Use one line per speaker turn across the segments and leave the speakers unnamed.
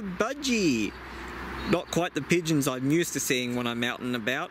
Pidgey. Not quite the pigeons I'm used to seeing when I'm out and about.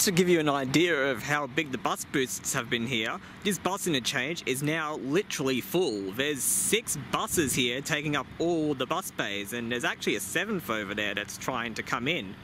Just to give you an idea of how big the bus boosts have been here, this bus interchange is now literally full. There's six buses here taking up all the bus bays and there's actually a seventh over there that's trying to come in.